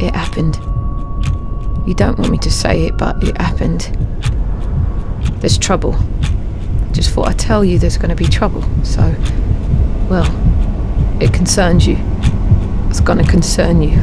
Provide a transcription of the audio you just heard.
It happened. You don't want me to say it, but it happened. There's trouble. Just thought I'd tell you there's going to be trouble. So, well, it concerns you. It's going to concern you.